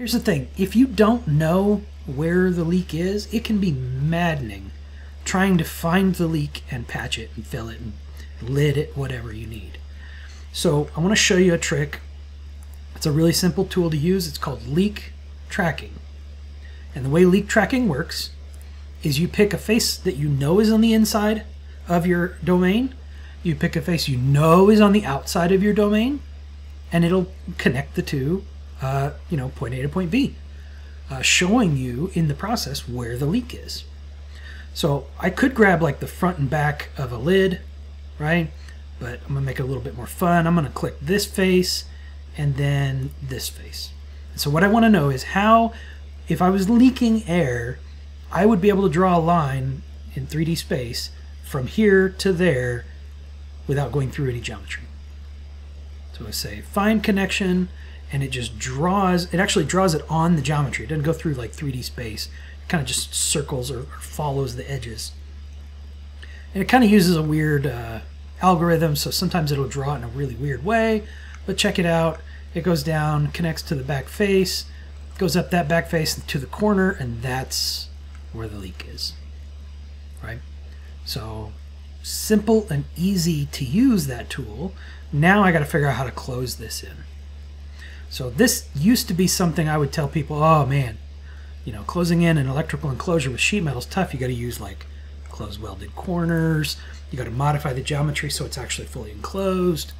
Here's the thing if you don't know where the leak is, it can be maddening trying to find the leak and patch it and fill it and lid it, whatever you need. So I want to show you a trick. It's a really simple tool to use. It's called leak tracking. And the way leak tracking works is you pick a face that you know is on the inside of your domain, you pick a face you know is on the outside of your domain, and it'll connect the two, uh, you know, point A to point B, uh, showing you in the process where the leak is. So I could grab like the front and back of a lid, right? But I'm gonna make it a little bit more fun. I'm gonna click this face and then this face. So what I wanna know is how, if I was leaking air, I would be able to draw a line in 3D space from here to there without going through any geometry. So I say find connection and it just draws, it actually draws it on the geometry. It doesn't go through like 3D space It kind of just circles or, or follows the edges. And it kind of uses a weird uh, algorithm, so sometimes it'll draw it in a really weird way. But check it out. It goes down, connects to the back face, goes up that back face to the corner, and that's where the leak is. Right? So simple and easy to use that tool. Now I got to figure out how to close this in. So this used to be something I would tell people, oh man, you know, closing in an electrical enclosure with sheet metal is tough. You got to use like closed welded corners. You got to modify the geometry so it's actually fully enclosed.